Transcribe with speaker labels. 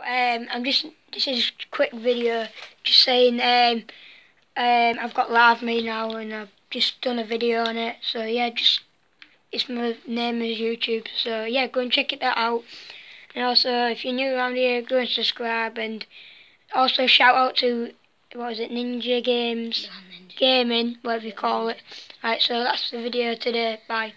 Speaker 1: Um, I'm just this is a quick video, just saying um, um, I've got Live Me now and I've just done a video on it. So yeah, just it's my name is YouTube. So yeah, go and check it that out. And also, if you're new around here, go and subscribe. And also shout out to what was it, Ninja Games,
Speaker 2: Ninja.
Speaker 1: Gaming, whatever you call it. Alright, so that's the video today. Bye.